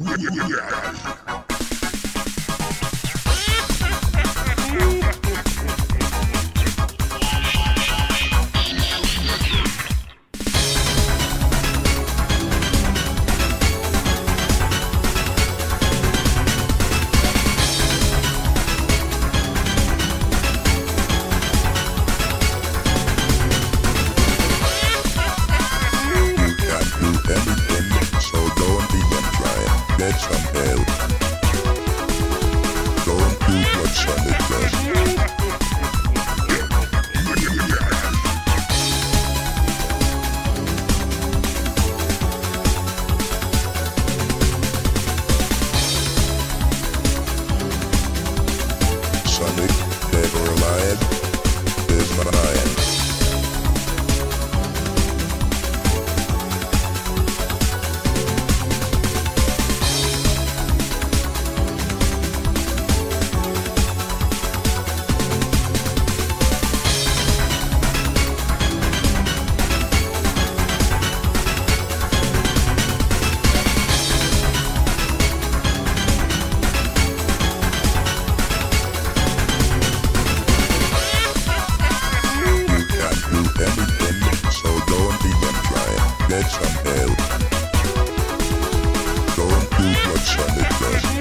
yeah, yeah, yeah. head. Headshot Air. Don't do what's on the best.